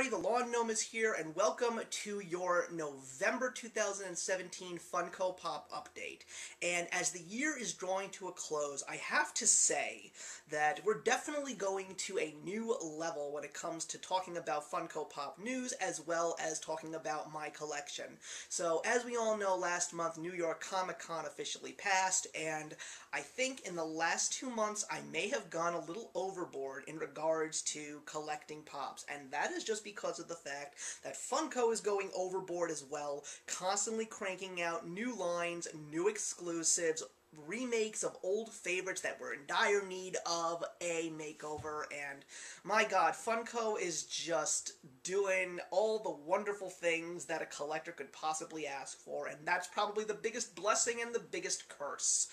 everybody, the Lawn Gnome is here, and welcome to your November 2017 Funko Pop update. And as the year is drawing to a close, I have to say that we're definitely going to a new level when it comes to talking about Funko Pop news, as well as talking about my collection. So, as we all know, last month New York Comic Con officially passed, and I think in the last two months I may have gone a little overboard in regards to collecting pops, and that is just because of the fact that Funko is going overboard as well, constantly cranking out new lines, new exclusives, remakes of old favorites that were in dire need of a makeover, and my god, Funko is just doing all the wonderful things that a collector could possibly ask for, and that's probably the biggest blessing and the biggest curse.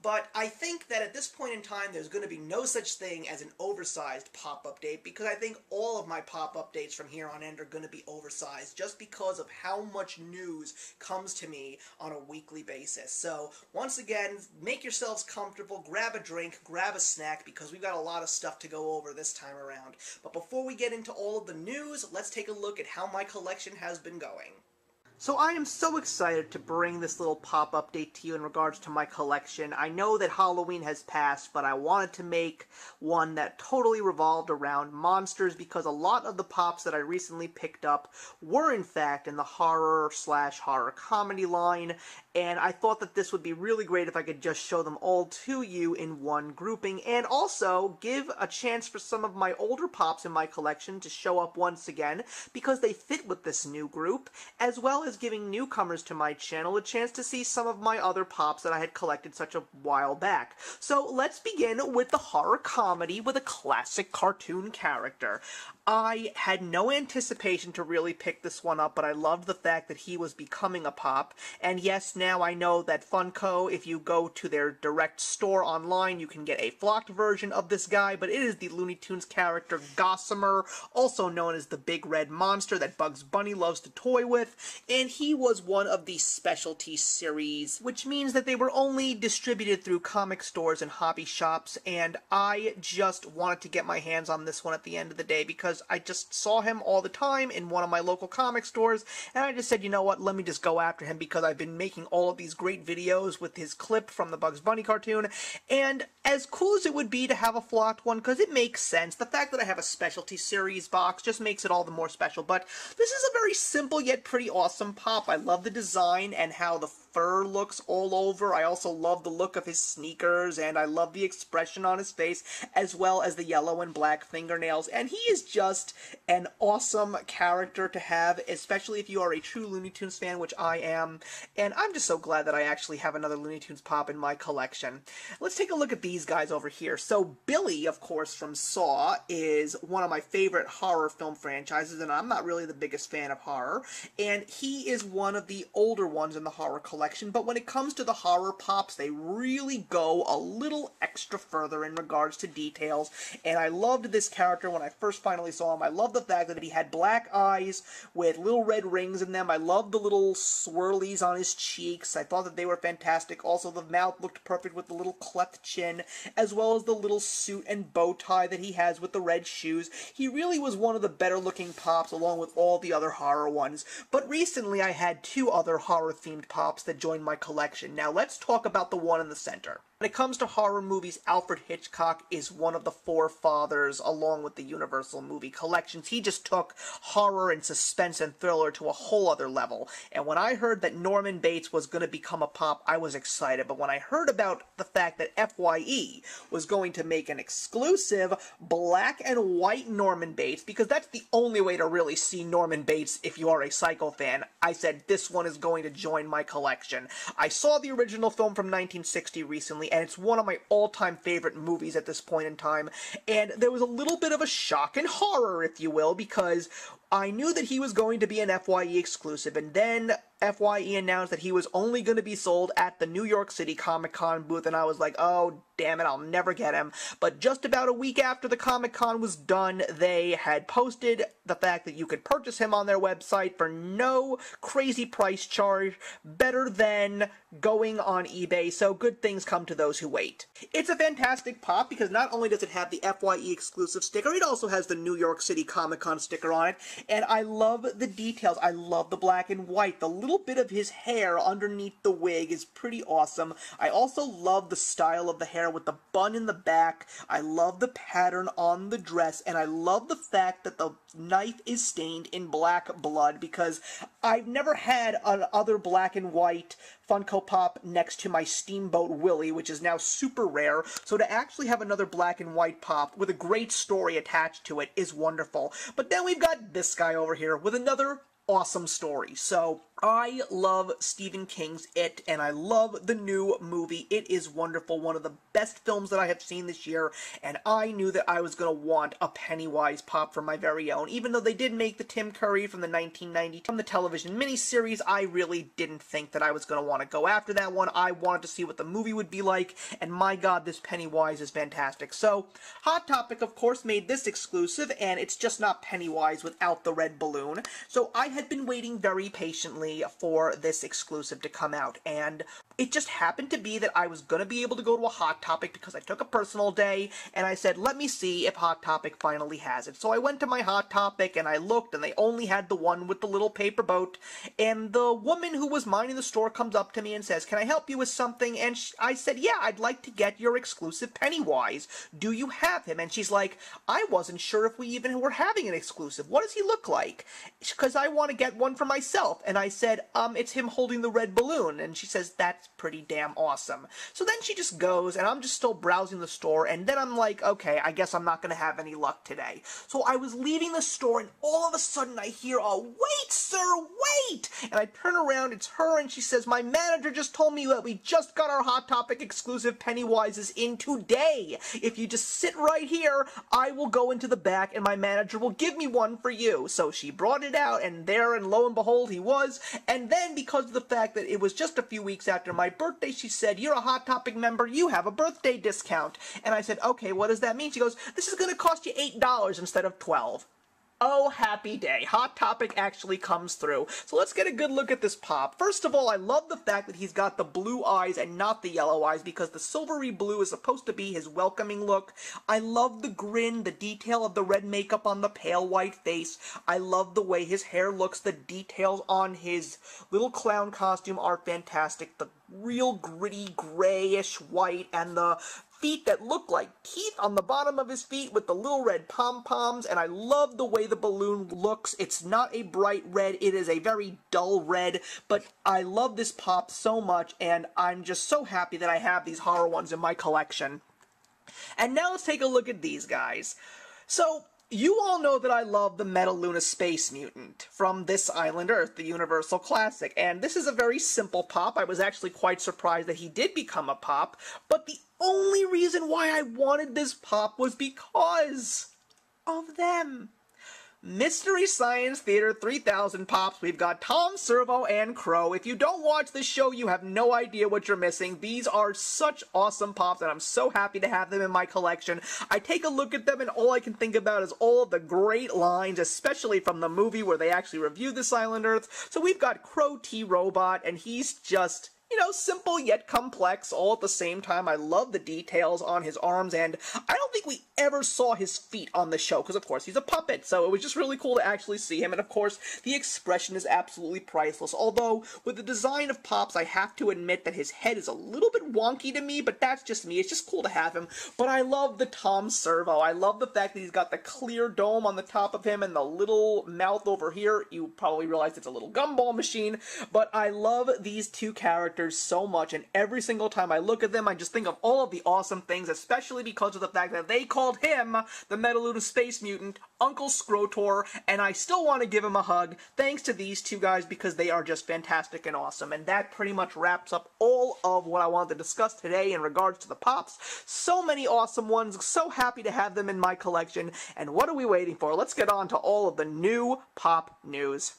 But I think that at this point in time, there's going to be no such thing as an oversized pop update, because I think all of my pop updates from here on end are going to be oversized, just because of how much news comes to me on a weekly basis. So, once again, make yourselves comfortable, grab a drink, grab a snack, because we've got a lot of stuff to go over this time around. But before we get into all of the news, let's take a look at how my collection has been going. So I am so excited to bring this little pop update to you in regards to my collection. I know that Halloween has passed, but I wanted to make one that totally revolved around monsters because a lot of the pops that I recently picked up were in fact in the horror slash horror comedy line, and I thought that this would be really great if I could just show them all to you in one grouping, and also give a chance for some of my older pops in my collection to show up once again because they fit with this new group, as well as giving newcomers to my channel a chance to see some of my other pops that I had collected such a while back. So let's begin with the horror comedy with a classic cartoon character. I had no anticipation to really pick this one up, but I loved the fact that he was becoming a pop. And yes, now I know that Funko, if you go to their direct store online, you can get a flocked version of this guy, but it is the Looney Tunes character Gossamer, also known as the Big Red Monster that Bugs Bunny loves to toy with, and he was one of the specialty series, which means that they were only distributed through comic stores and hobby shops, and I just wanted to get my hands on this one at the end of the day because I just saw him all the time in one of my local comic stores, and I just said, you know what, let me just go after him because I've been making all of these great videos with his clip from the Bugs Bunny cartoon, and as cool as it would be to have a flocked one, because it makes sense, the fact that I have a specialty series box just makes it all the more special, but this is a very simple yet pretty awesome pop. I love the design and how the fur looks all over. I also love the look of his sneakers, and I love the expression on his face, as well as the yellow and black fingernails, and he is just an awesome character to have, especially if you are a true Looney Tunes fan, which I am, and I'm just so glad that I actually have another Looney Tunes pop in my collection. Let's take a look at these guys over here. So Billy, of course, from Saw, is one of my favorite horror film franchises, and I'm not really the biggest fan of horror, and he is one of the older ones in the horror collection collection, but when it comes to the horror pops, they really go a little extra further in regards to details, and I loved this character when I first finally saw him. I loved the fact that he had black eyes with little red rings in them. I loved the little swirlies on his cheeks. I thought that they were fantastic. Also, the mouth looked perfect with the little cleft chin, as well as the little suit and bow tie that he has with the red shoes. He really was one of the better looking pops along with all the other horror ones. But recently I had two other horror themed pops that joined my collection. Now let's talk about the one in the center. When it comes to horror movies, Alfred Hitchcock is one of the forefathers along with the Universal movie collections. He just took horror and suspense and thriller to a whole other level. And when I heard that Norman Bates was going to become a pop, I was excited. But when I heard about the fact that FYE was going to make an exclusive black and white Norman Bates, because that's the only way to really see Norman Bates if you are a Psycho fan, I said this one is going to join my collection. I saw the original film from 1960 recently and it's one of my all-time favorite movies at this point in time. And there was a little bit of a shock and horror, if you will, because I knew that he was going to be an FYE exclusive, and then FYE announced that he was only going to be sold at the New York City Comic Con booth, and I was like, oh, damn it, I'll never get him. But just about a week after the Comic Con was done, they had posted the fact that you could purchase him on their website for no crazy price charge, better than going on eBay, so good things come to those who wait. It's a fantastic pop because not only does it have the FYE exclusive sticker, it also has the New York City Comic Con sticker on it, and I love the details. I love the black and white. The little bit of his hair underneath the wig is pretty awesome. I also love the style of the hair with the bun in the back. I love the pattern on the dress, and I love the fact that the knife is stained in black blood because I've never had another black and white Funko Pop next to my Steamboat Willie, which is now super rare. So to actually have another black and white pop with a great story attached to it is wonderful. But then we've got this guy over here with another awesome story. So I love Stephen King's It, and I love the new movie. It is wonderful, one of the best films that I have seen this year, and I knew that I was going to want a Pennywise pop for my very own. Even though they did make the Tim Curry from the 1990 from the television miniseries, I really didn't think that I was going to want to go after that one. I wanted to see what the movie would be like, and my god, this Pennywise is fantastic. So, Hot Topic, of course, made this exclusive, and it's just not Pennywise without the red balloon. So I had been waiting very patiently for this exclusive to come out, and it just happened to be that I was going to be able to go to a Hot Topic because I took a personal day, and I said, let me see if Hot Topic finally has it. So I went to my Hot Topic, and I looked, and they only had the one with the little paper boat, and the woman who was minding the store comes up to me and says, can I help you with something? And I said, yeah, I'd like to get your exclusive Pennywise. Do you have him? And she's like, I wasn't sure if we even were having an exclusive. What does he look like? Because I want to get one for myself. And I said, um, it's him holding the red balloon. And she says, that's pretty damn awesome. So then she just goes, and I'm just still browsing the store, and then I'm like, okay, I guess I'm not going to have any luck today. So I was leaving the store, and all of a sudden I hear, oh, wait, sir, wait! And I turn around, it's her, and she says, my manager just told me that we just got our Hot Topic exclusive Pennywises in today. If you just sit right here, I will go into the back, and my manager will give me one for you. So she brought it out, and there, and lo and behold, he was. And then, because of the fact that it was just a few weeks after my birthday, she said, You're a Hot Topic member, you have a birthday discount. And I said, Okay, what does that mean? She goes, This is going to cost you $8 instead of 12 Oh, happy day. Hot Topic actually comes through. So let's get a good look at this pop. First of all, I love the fact that he's got the blue eyes and not the yellow eyes because the silvery blue is supposed to be his welcoming look. I love the grin, the detail of the red makeup on the pale white face. I love the way his hair looks. The details on his little clown costume are fantastic. The real gritty grayish white and the feet that look like teeth on the bottom of his feet with the little red pom-poms, and I love the way the balloon looks. It's not a bright red, it is a very dull red, but I love this pop so much, and I'm just so happy that I have these horror ones in my collection. And now let's take a look at these guys. So, you all know that I love the Metaluna Space Mutant from This Island Earth, the Universal Classic, and this is a very simple pop. I was actually quite surprised that he did become a pop, but the only reason why I wanted this pop was because of them. Mystery Science Theater 3000 Pops. We've got Tom Servo and Crow. If you don't watch this show, you have no idea what you're missing. These are such awesome pops, and I'm so happy to have them in my collection. I take a look at them, and all I can think about is all of the great lines, especially from the movie where they actually review this Island Earth. So we've got Crow T Robot, and he's just you know, simple yet complex all at the same time. I love the details on his arms, and I don't think we ever saw his feet on the show, because of course he's a puppet, so it was just really cool to actually see him, and of course, the expression is absolutely priceless. Although, with the design of Pops, I have to admit that his head is a little bit wonky to me, but that's just me. It's just cool to have him. But I love the Tom Servo. I love the fact that he's got the clear dome on the top of him and the little mouth over here. You probably realize it's a little gumball machine, but I love these two characters characters so much, and every single time I look at them, I just think of all of the awesome things, especially because of the fact that they called him, the Metaluna Space Mutant, Uncle Scrotor, and I still want to give him a hug, thanks to these two guys, because they are just fantastic and awesome. And that pretty much wraps up all of what I wanted to discuss today in regards to the Pops. So many awesome ones, so happy to have them in my collection, and what are we waiting for? Let's get on to all of the new Pop news.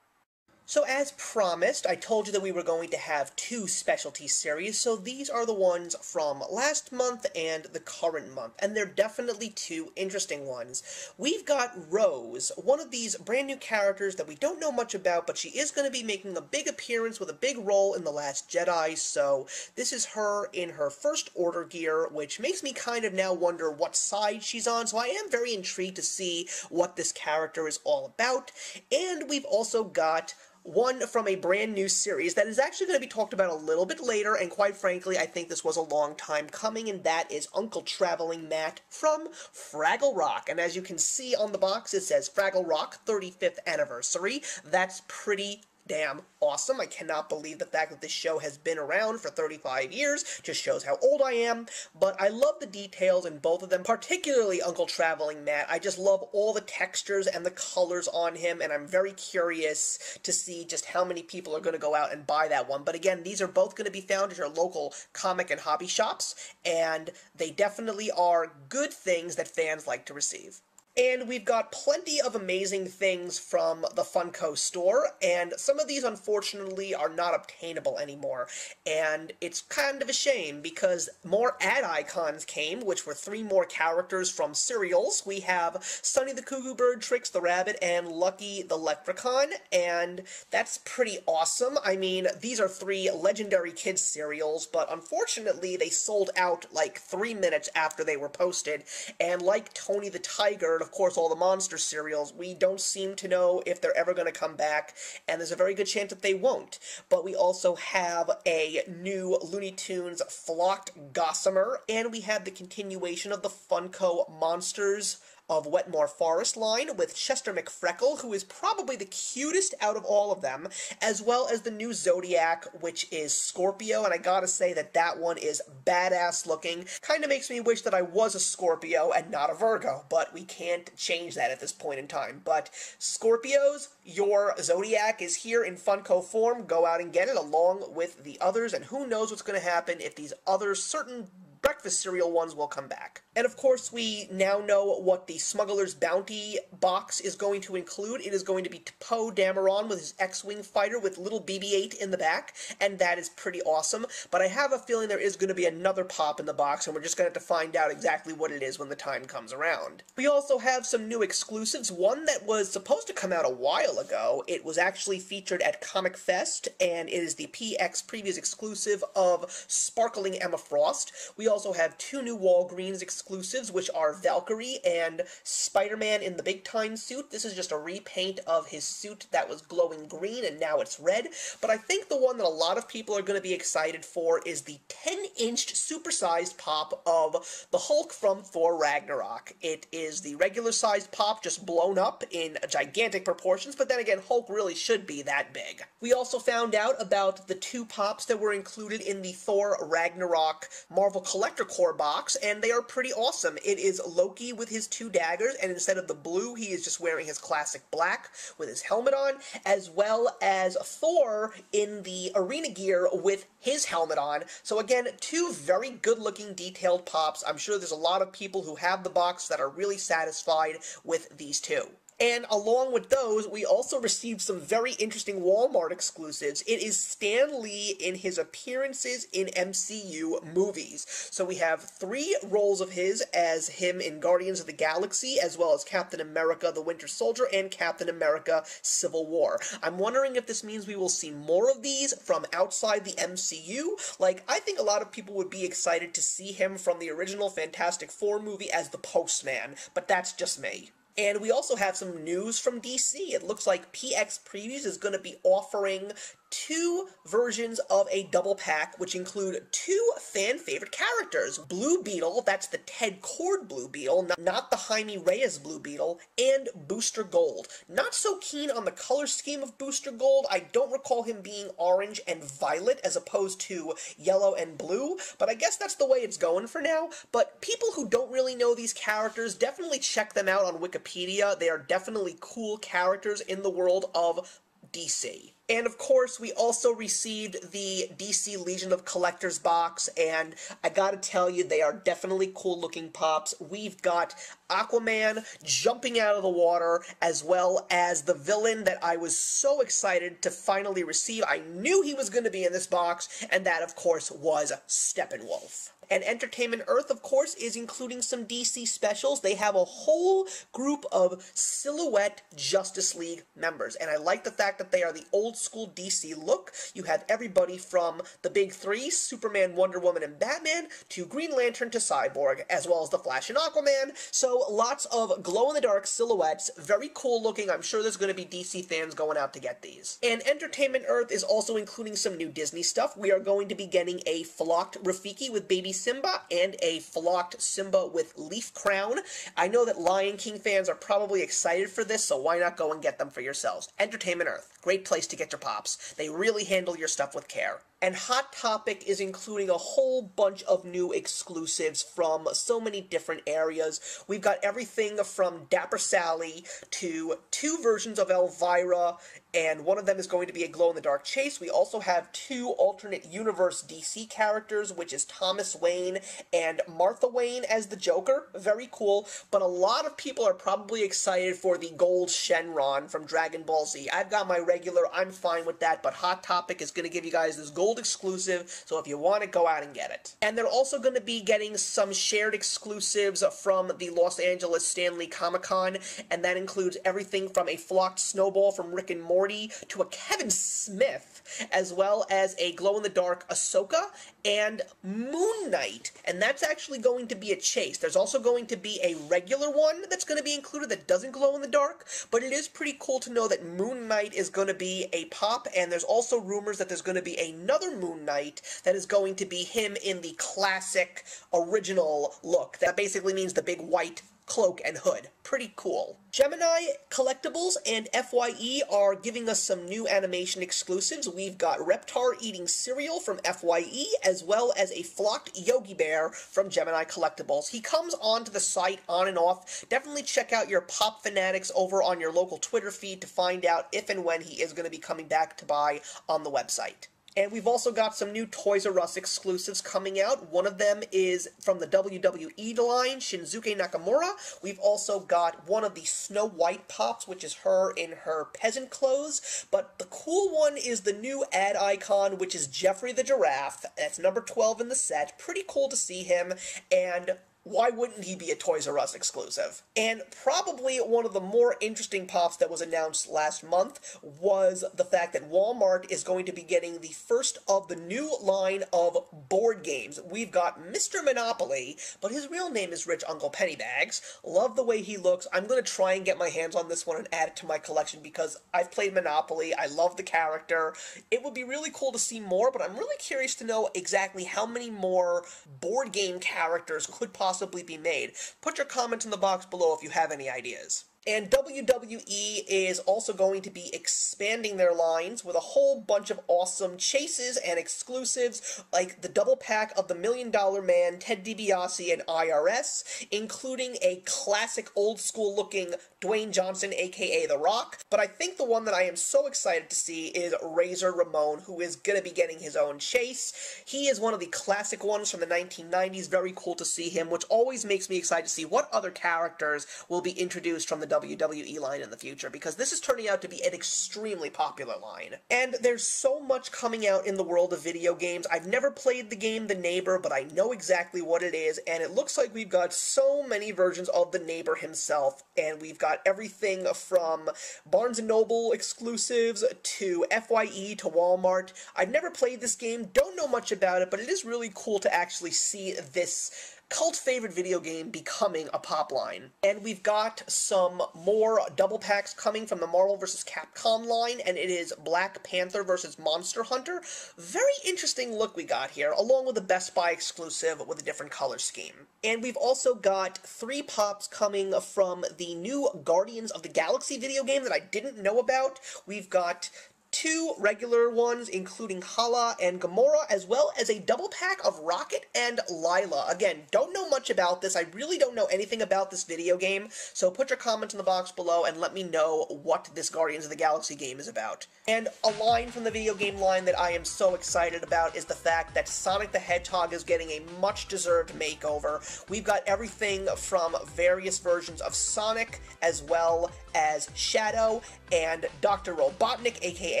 So, as promised, I told you that we were going to have two specialty series, so these are the ones from last month and the current month, and they're definitely two interesting ones. We've got Rose, one of these brand new characters that we don't know much about, but she is going to be making a big appearance with a big role in The Last Jedi, so this is her in her first order gear, which makes me kind of now wonder what side she's on, so I am very intrigued to see what this character is all about. And we've also got one from a brand new series that is actually going to be talked about a little bit later, and quite frankly, I think this was a long time coming, and that is Uncle Traveling Matt from Fraggle Rock. And as you can see on the box, it says Fraggle Rock 35th Anniversary. That's pretty damn awesome. I cannot believe the fact that this show has been around for 35 years. Just shows how old I am. But I love the details in both of them, particularly Uncle Traveling Matt. I just love all the textures and the colors on him, and I'm very curious to see just how many people are going to go out and buy that one. But again, these are both going to be found at your local comic and hobby shops, and they definitely are good things that fans like to receive. And we've got plenty of amazing things from the Funko store, and some of these unfortunately are not obtainable anymore. And it's kind of a shame because more ad icons came, which were three more characters from cereals. We have Sonny the Cuckoo Bird, Trix the Rabbit, and Lucky the Leprechaun, and that's pretty awesome. I mean, these are three legendary kids cereals, but unfortunately they sold out like three minutes after they were posted, and like Tony the Tiger, and of course all the monster cereals, we don't seem to know if they're ever going to come back, and there's a very good chance that they won't. But we also have a new Looney Tunes Flocked Gossamer, and we have the continuation of the Funko Monsters of Wetmore Forest line with Chester McFreckle, who is probably the cutest out of all of them, as well as the new Zodiac, which is Scorpio, and I gotta say that that one is badass looking. Kinda makes me wish that I was a Scorpio and not a Virgo, but we can't change that at this point in time. But Scorpios, your Zodiac is here in Funko form. Go out and get it along with the others, and who knows what's gonna happen if these other certain breakfast cereal ones will come back. And of course, we now know what the Smuggler's Bounty box is going to include. It is going to be Poe Dameron with his X-Wing fighter with little BB-8 in the back, and that is pretty awesome. But I have a feeling there is going to be another pop in the box, and we're just going to have to find out exactly what it is when the time comes around. We also have some new exclusives. One that was supposed to come out a while ago. It was actually featured at Comic Fest, and it is the PX Previews exclusive of Sparkling Emma Frost. We also have two new Walgreens exclusives exclusives, which are Valkyrie and Spider-Man in the big time suit. This is just a repaint of his suit that was glowing green and now it's red. But I think the one that a lot of people are going to be excited for is the 10-inch supersized pop of the Hulk from Thor Ragnarok. It is the regular sized pop just blown up in gigantic proportions, but then again, Hulk really should be that big. We also found out about the two pops that were included in the Thor Ragnarok Marvel Collector Corps box, and they are pretty awesome. It is Loki with his two daggers, and instead of the blue, he is just wearing his classic black with his helmet on, as well as Thor in the arena gear with his helmet on. So again, two very good-looking detailed pops. I'm sure there's a lot of people who have the box that are really satisfied with these two. And along with those, we also received some very interesting Walmart exclusives. It is Stan Lee in his appearances in MCU movies. So we have three roles of his as him in Guardians of the Galaxy, as well as Captain America the Winter Soldier and Captain America Civil War. I'm wondering if this means we will see more of these from outside the MCU. Like, I think a lot of people would be excited to see him from the original Fantastic Four movie as the Postman, but that's just me. And we also have some news from DC. It looks like PX Previews is going to be offering two versions of a double pack, which include two fan favorite characters Blue Beetle, that's the Ted Kord Blue Beetle, not the Jaime Reyes Blue Beetle, and Booster Gold. Not so keen on the color scheme of Booster Gold. I don't recall him being orange and violet as opposed to yellow and blue, but I guess that's the way it's going for now. But people who don't really know these characters, definitely check them out on Wikipedia. They are definitely cool characters in the world of DC. And of course, we also received the DC Legion of Collectors box, and I gotta tell you, they are definitely cool looking pops. We've got Aquaman jumping out of the water, as well as the villain that I was so excited to finally receive. I knew he was to be in this box, and that, of course, was Steppenwolf. And Entertainment Earth, of course, is including some DC specials. They have a whole group of silhouette Justice League members. And I like the fact that they are the old school DC look. You have everybody from the big three Superman, Wonder Woman, and Batman to Green Lantern to Cyborg, as well as the Flash and Aquaman. So lots of glow in the dark silhouettes. Very cool looking. I'm sure there's going to be DC fans going out to get these. And Entertainment Earth is also including some new Disney stuff. We are going to be getting a flocked Rafiki with baby Simba and a flocked Simba with leaf crown. I know that Lion King fans are probably excited for this, so why not go and get them for yourselves? Entertainment Earth, great place to get your pops. They really handle your stuff with care. And Hot Topic is including a whole bunch of new exclusives from so many different areas. We've got everything from Dapper Sally to two versions of Elvira, and one of them is going to be a glow in the dark chase. We also have two alternate universe DC characters, which is Thomas Wayne and Martha Wayne as the Joker. Very cool, but a lot of people are probably excited for the gold Shenron from Dragon Ball Z. I've got my regular, I'm fine with that, but Hot Topic is going to give you guys this gold exclusive, so if you want it, go out and get it. And they're also going to be getting some shared exclusives from the Los Angeles Stan Lee Comic Con, and that includes everything from a flocked snowball from Rick and Morty to a Kevin Smith as well as a glow in the dark Ahsoka and Moon Knight. And that's actually going to be a chase. There's also going to be a regular one that's going to be included that doesn't glow in the dark, but it is pretty cool to know that Moon Knight is going to be a pop, and there's also rumors that there's going to be another Moon Knight that is going to be him in the classic original look. That basically means the big white cloak and hood. Pretty cool. Gemini Collectibles and FYE are giving us some new animation exclusives. We've got Reptar eating cereal from FYE, as well as a flocked Yogi Bear from Gemini Collectibles. He comes onto the site on and off. Definitely check out your Pop Fanatics over on your local Twitter feed to find out if and when he is going to be coming back to buy on the website. And we've also got some new Toys R Us exclusives coming out. One of them is from the WWE line, Shinsuke Nakamura. We've also got one of the Snow White pops, which is her in her peasant clothes. But the cool one is the new ad icon, which is Geoffrey the Giraffe. That's number 12 in the set. Pretty cool to see him. And why wouldn't he be a Toys R Us exclusive? And probably one of the more interesting pops that was announced last month was the fact that Walmart is going to be getting the first of the new line of board games. We've got Mr. Monopoly, but his real name is Rich Uncle Pennybags. Love the way he looks. I'm going to try and get my hands on this one and add it to my collection because I've played Monopoly. I love the character. It would be really cool to see more, but I'm really curious to know exactly how many more board game characters could possibly possibly be made. Put your comments in the box below if you have any ideas. And WWE is also going to be expanding their lines with a whole bunch of awesome chases and exclusives, like the double pack of the Million Dollar Man, Ted DiBiase, and IRS, including a classic old school looking Dwayne Johnson, aka The Rock. But I think the one that I am so excited to see is Razor Ramon, who is going to be getting his own chase. He is one of the classic ones from the 1990s. Very cool to see him, which always makes me excited to see what other characters will be introduced from the WWE line in the future because this is turning out to be an extremely popular line. And there's so much coming out in the world of video games. I've never played the game The Neighbor, but I know exactly what it is, and it looks like we've got so many versions of The Neighbor himself, and we've got everything from Barnes & Noble exclusives to FYE to Walmart. I've never played this game, don't know much about it, but it is really cool to actually see this cult favorite video game becoming a pop line. And we've got some more double packs coming from the Marvel vs. Capcom line, and it is Black Panther vs. Monster Hunter. Very interesting look we got here, along with a Best Buy exclusive with a different color scheme. And we've also got three pops coming from the new Guardians of the Galaxy video game that I didn't know about. We've got two regular ones, including Hala and Gamora, as well as a double pack of Rocket and Lylla. Again, don't know much about this. I really don't know anything about this video game, so put your comments in the box below and let me know what this Guardians of the Galaxy game is about. And a line from the video game line that I am so excited about is the fact that Sonic the Hedgehog is getting a much-deserved makeover. We've got everything from various versions of Sonic, as well as Shadow and Dr. Robotnik, aka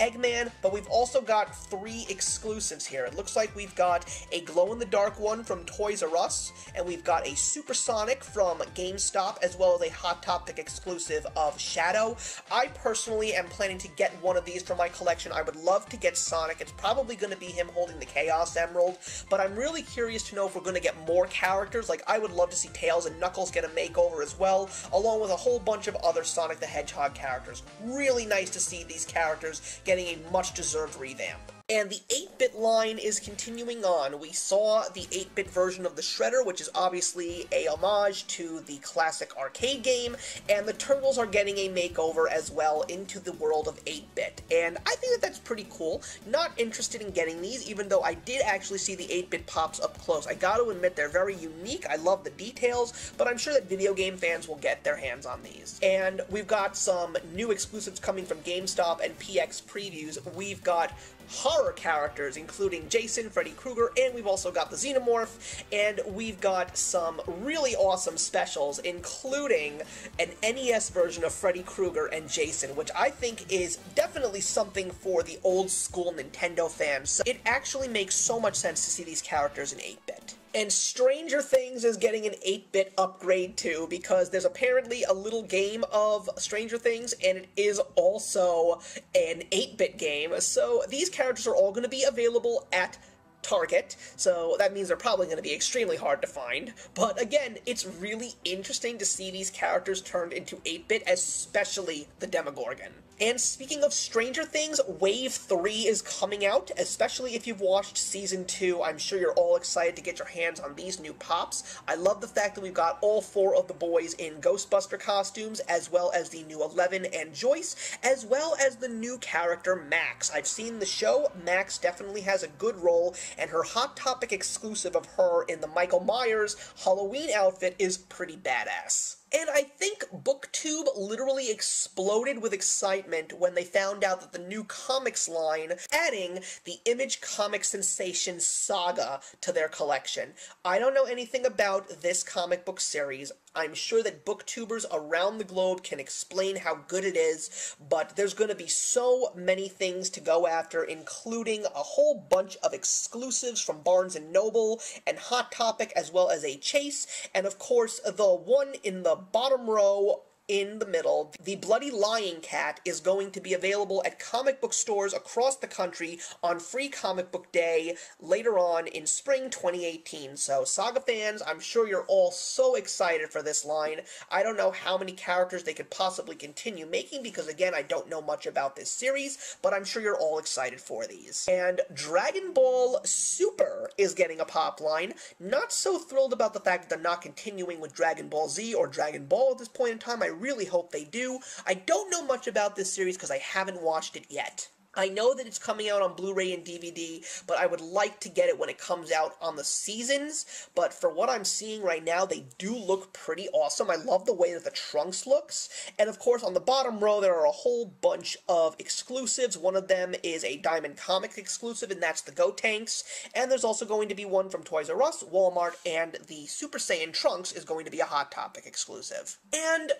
Eggman, but we've also got three exclusives here. It looks like we've got a glow-in-the-dark one from Toys R Us, and we've got a Supersonic from GameStop, as well as a Hot Topic exclusive of Shadow. I personally am planning to get one of these for my collection. I would love to get Sonic. It's probably going to be him holding the Chaos Emerald, but I'm really curious to know if we're going to get more characters. Like, I would love to see Tails and Knuckles get a makeover as well, along with a whole bunch of other Sonic the Hedgehog characters. Really nice to see these characters getting a much-deserved revamp. And the 8-bit line is continuing on. We saw the 8-bit version of the Shredder, which is obviously a homage to the classic arcade game, and the Turtles are getting a makeover as well into the world of 8-bit. And I think that that's pretty cool. Not interested in getting these, even though I did actually see the 8-bit pops up close. I gotta admit, they're very unique. I love the details, but I'm sure that video game fans will get their hands on these. And we've got some new exclusives coming from GameStop and PX Previews. We've got horror characters, including Jason, Freddy Krueger, and we've also got the Xenomorph, and we've got some really awesome specials, including an NES version of Freddy Krueger and Jason, which I think is definitely something for the old school Nintendo fans. So it actually makes so much sense to see these characters in 8-bit. And Stranger Things is getting an 8-bit upgrade too, because there's apparently a little game of Stranger Things, and it is also an 8-bit game. So these characters are all going to be available at Target, so that means they're probably going to be extremely hard to find. But again, it's really interesting to see these characters turned into 8-bit, especially the Demogorgon. And speaking of Stranger Things, Wave 3 is coming out, especially if you've watched Season 2. I'm sure you're all excited to get your hands on these new pops. I love the fact that we've got all four of the boys in Ghostbuster costumes, as well as the new Eleven and Joyce, as well as the new character Max. I've seen the show, Max definitely has a good role, and her Hot Topic exclusive of her in the Michael Myers Halloween outfit is pretty badass. And I think BookTube literally exploded with excitement when they found out that the new comics line adding the Image comic sensation Saga to their collection. I don't know anything about this comic book series. I'm sure that booktubers around the globe can explain how good it is, but there's going to be so many things to go after, including a whole bunch of exclusives from Barnes & Noble and Hot Topic, as well as a Chase, and of course, the one in the bottom row in the middle. The Bloody Lying Cat is going to be available at comic book stores across the country on Free Comic Book Day later on in spring 2018. So, Saga fans, I'm sure you're all so excited for this line. I don't know how many characters they could possibly continue making because, again, I don't know much about this series, but I'm sure you're all excited for these. And Dragon Ball Super is getting a pop line. Not so thrilled about the fact that they're not continuing with Dragon Ball Z or Dragon Ball at this point in time. I really hope they do. I don't know much about this series because I haven't watched it yet. I know that it's coming out on Blu-ray and DVD, but I would like to get it when it comes out on the seasons. But for what I'm seeing right now, they do look pretty awesome. I love the way that the Trunks looks. And of course, on the bottom row, there are a whole bunch of exclusives. One of them is a Diamond Comics exclusive, and that's the Gotenks. And there's also going to be one from Toys R Us, Walmart, and the Super Saiyan Trunks is going to be a Hot Topic exclusive. And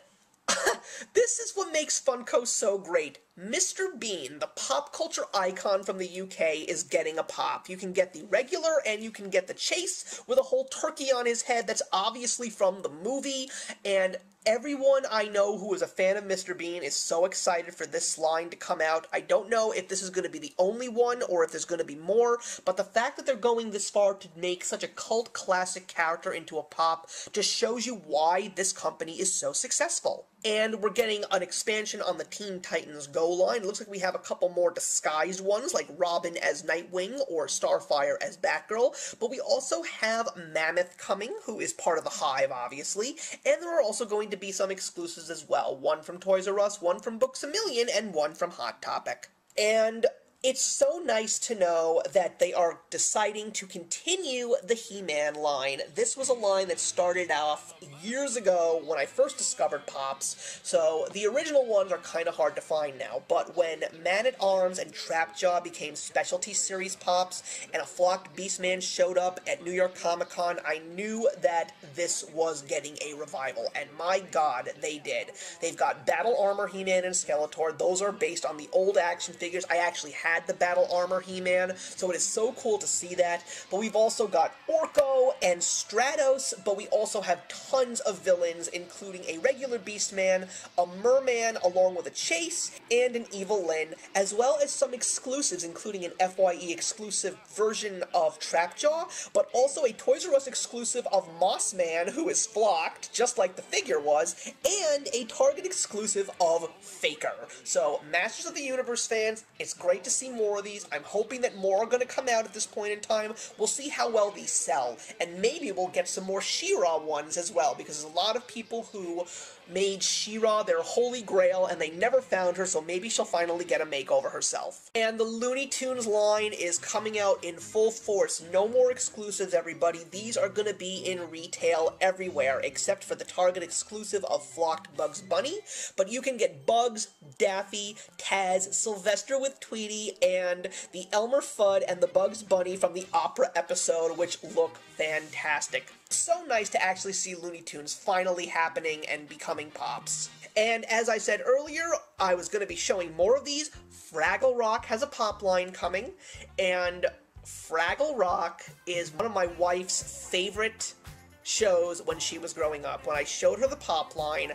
this is what makes Funko so great. Mr. Bean, the pop culture icon from the UK, is getting a pop. You can get the regular and you can get the chase with a whole turkey on his head that's obviously from the movie. And everyone I know who is a fan of Mr. Bean is so excited for this line to come out. I don't know if this is going to be the only one or if there's going to be more, but the fact that they're going this far to make such a cult classic character into a pop just shows you why this company is so successful. And we're getting an expansion on the Teen Titans Go line. It looks like we have a couple more disguised ones, like Robin as Nightwing or Starfire as Batgirl. But we also have Mammoth coming, who is part of the Hive, obviously. And there are also going to be some exclusives as well. One from Toys R Us, one from Books A Million, and one from Hot Topic. And it's so nice to know that they are deciding to continue the He-Man line. This was a line that started off years ago when I first discovered Pops, so the original ones are kind of hard to find now, but when Man-at-Arms and Trapjaw became specialty series Pops, and a flocked Beastman showed up at New York Comic Con, I knew that this was getting a revival, and my god, they did. They've got Battle Armor He-Man and Skeletor, those are based on the old action figures I actually had had the battle armor He-Man, so it is so cool to see that. But we've also got Orko and Stratos, but we also have tons of villains, including a regular Beastman, a Merman along with a Chase, and an Evil Lyn, as well as some exclusives, including an FYE exclusive version of Trapjaw, but also a Toys R Us exclusive of Mossman, who is flocked, just like the figure was, and a Target exclusive of Faker. So, Masters of the Universe fans, it's great to see see more of these. I'm hoping that more are going to come out at this point in time. We'll see how well these sell, and maybe we'll get some more She-Ra ones as well, because there's a lot of people who made She-Ra their holy grail, and they never found her, so maybe she'll finally get a makeover herself. And the Looney Tunes line is coming out in full force. No more exclusives, everybody. These are going to be in retail everywhere, except for the Target exclusive of Flocked Bugs Bunny. But you can get Bugs, Daffy, Taz, Sylvester with Tweety, and the Elmer Fudd and the Bugs Bunny from the opera episode, which look fantastic. So nice to actually see Looney Tunes finally happening and becoming pops. And as I said earlier, I was going to be showing more of these. Fraggle Rock has a pop line coming, and Fraggle Rock is one of my wife's favorite shows when she was growing up. When I showed her the pop line,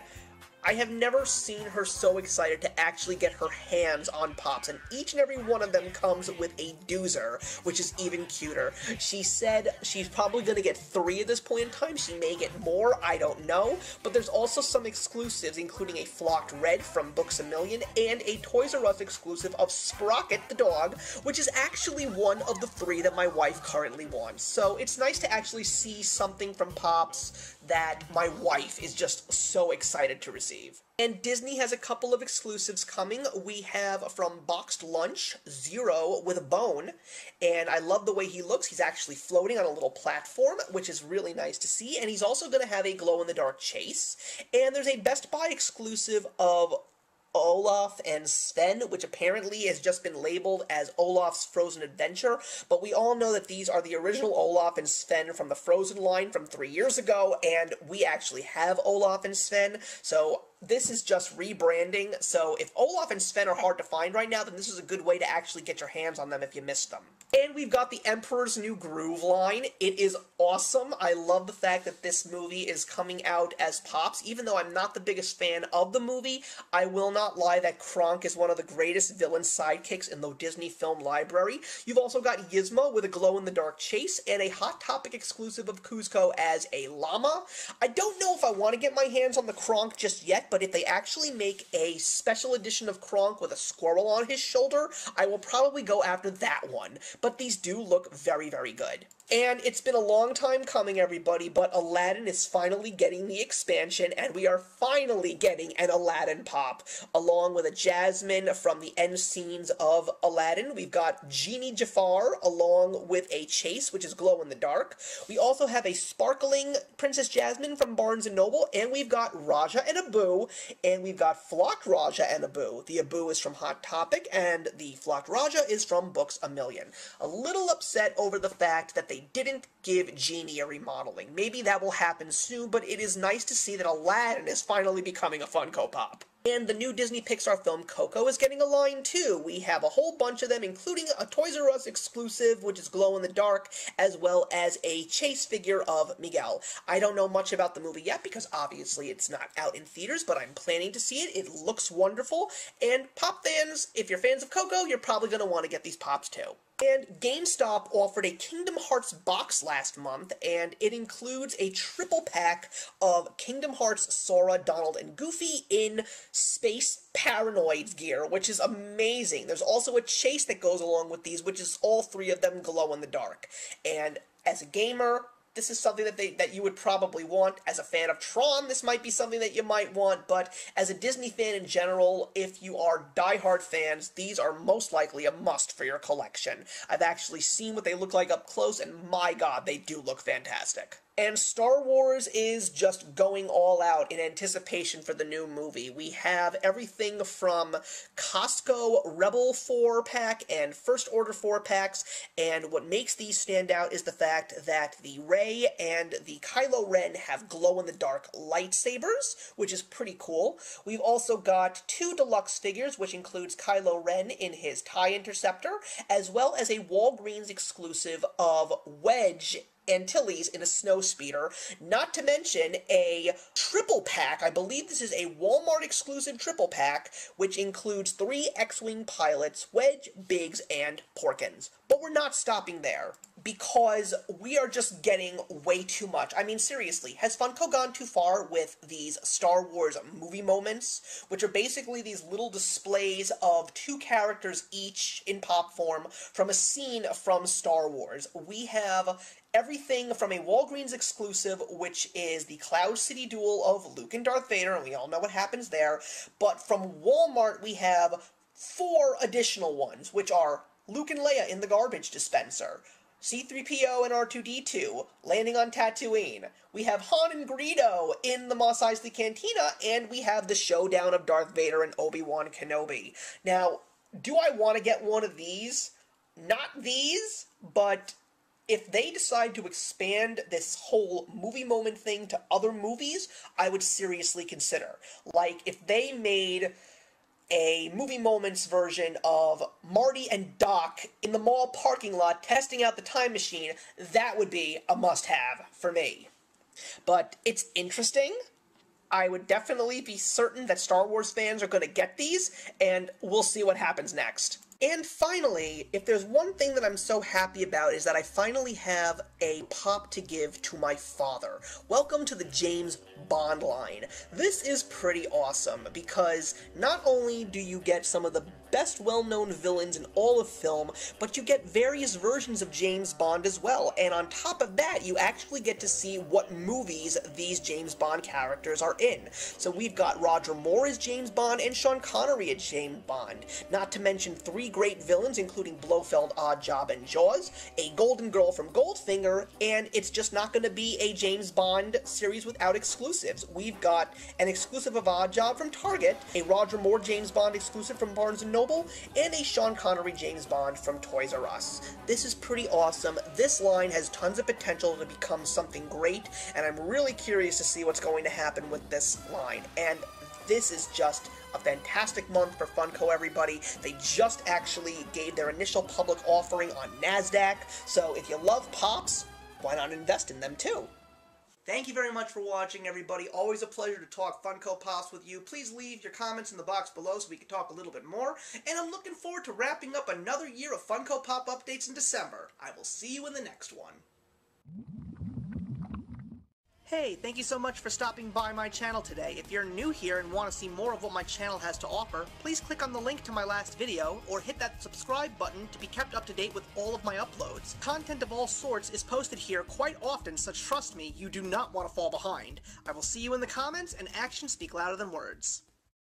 I have never seen her so excited to actually get her hands on Pops, and each and every one of them comes with a doozer, which is even cuter. She said she's probably going to get three at this point in time. She may get more, I don't know. But there's also some exclusives, including a Flocked Red from Books A Million, and a Toys R Us exclusive of Sprocket the dog, which is actually one of the three that my wife currently wants. So it's nice to actually see something from Pops that my wife is just so excited to receive. And Disney has a couple of exclusives coming. We have from BoxLunch, Zero with a bone, and I love the way he looks. He's actually floating on a little platform, which is really nice to see, and he's also going to have a glow-in-the-dark chase. And there's a Best Buy exclusive of Olaf and Sven, which apparently has just been labeled as Olaf's Frozen Adventure, but we all know that these are the original Olaf and Sven from the Frozen line from three years ago, and we actually have Olaf and Sven, so this is just rebranding, so if Olaf and Sven are hard to find right now, then this is a good way to actually get your hands on them if you missed them. And we've got the Emperor's New Groove line. It is awesome. I love the fact that this movie is coming out as Pops. Even though I'm not the biggest fan of the movie, I will not lie that Kronk is one of the greatest villain sidekicks in the Disney film library. You've also got Yzma with a glow-in-the-dark chase, and a Hot Topic exclusive of Kuzco as a llama. I don't know if I want to get my hands on the Kronk just yet, but if they actually make a special edition of Kronk with a squirrel on his shoulder, I will probably go after that one. But these do look very, very good. And it's been a long time coming, everybody, but Aladdin is finally getting the expansion, and we are finally getting an Aladdin pop, along with a Jasmine from the end scenes of Aladdin. We've got Genie Jafar, along with a Chase, which is glow in the dark. We also have a sparkling Princess Jasmine from Barnes & Noble, and we've got Rajah and Abu, and we've got Flocked Rajah and Abu. The Abu is from Hot Topic, and the Flocked Rajah is from Books A Million. A little upset over the fact that they didn't give Genie a remodeling. Maybe that will happen soon, but it is nice to see that Aladdin is finally becoming a Funko Pop. And the new Disney Pixar film Coco is getting a line too. We have a whole bunch of them, including a Toys R Us exclusive, which is glow in the dark, as well as a chase figure of Miguel. I don't know much about the movie yet because obviously it's not out in theaters, but I'm planning to see it. It looks wonderful. And pop fans, if you're fans of Coco, you're probably going to want to get these pops too. And GameStop offered a Kingdom Hearts box last month, and it includes a triple pack of Kingdom Hearts, Sora, Donald, and Goofy in Space Paranoids gear, which is amazing. There's also a chase that goes along with these, which is all three of them glow in the dark. And as a gamer, this is something that they that you would probably want as a fan of Tron. This might be something that you might want, but as a Disney fan in general, if you are diehard fans, these are most likely a must for your collection. I've actually seen what they look like up close, and my god, they do look fantastic. And Star Wars is just going all out in anticipation for the new movie. We have everything from Costco Rebel 4 pack and First Order 4 packs, and what makes these stand out is the fact that the Rey and the Kylo Ren have glow in the dark lightsabers, which is pretty cool. We've also got two deluxe figures, which includes Kylo Ren in his TIE Interceptor, as well as a Walgreens exclusive of Wedge Antilles in a snow speeder, not to mention a triple pack. I believe this is a Walmart exclusive triple pack, which includes three X Wing pilots Wedge, Biggs, and Porkins. But we're not stopping there because we are just getting way too much. I mean, seriously, has Funko gone too far with these Star Wars movie moments, which are basically these little displays of two characters each in pop form from a scene from Star Wars? We have everything from a Walgreens exclusive, which is the Cloud City duel of Luke and Darth Vader, and we all know what happens there. But from Walmart, we have four additional ones, which are Luke and Leia in the garbage dispenser, C3PO and R2D2 landing on Tatooine. We have Han and Greedo in the Mos Eisley Cantina, and we have the showdown of Darth Vader and Obi-Wan Kenobi. Now, do I want to get one of these? Not these, but if they decide to expand this whole movie moment thing to other movies, I would seriously consider. Like, if they made a movie moments version of Marty and Doc in the mall parking lot testing out the time machine, that would be a must have for me. But it's interesting. I would definitely be certain that Star Wars fans are going to get these, and we'll see what happens next. And finally, if there's one thing that I'm so happy about is that I finally have a pop to give to my father. Welcome to the James Bond line. This is pretty awesome because not only do you get some of the best well-known villains in all of film, but you get various versions of James Bond as well, and on top of that, you actually get to see what movies these James Bond characters are in. So we've got Roger Moore as James Bond and Sean Connery as James Bond, not to mention three great villains, including Blofeld, Oddjob, and Jaws, a Golden Girl from Goldfinger, and it's just not going to be a James Bond series without exclusives. We've got an exclusive of Odd Job from Target, a Roger Moore James Bond exclusive from Barnes & Noble, and a Sean Connery James Bond from Toys R Us. This is pretty awesome. This line has tons of potential to become something great, and I'm really curious to see what's going to happen with this line. And this is just a fantastic month for Funko, everybody. They just actually gave their initial public offering on NASDAQ, so if you love Pops, why not invest in them too? Thank you very much for watching, everybody. Always a pleasure to talk Funko Pops with you. Please leave your comments in the box below so we can talk a little bit more. And I'm looking forward to wrapping up another year of Funko Pop updates in December. I will see you in the next one. Hey, thank you so much for stopping by my channel today. If you're new here and want to see more of what my channel has to offer, please click on the link to my last video, or hit that subscribe button to be kept up to date with all of my uploads. Content of all sorts is posted here quite often, so trust me, you do not want to fall behind. I will see you in the comments, and actions speak louder than words.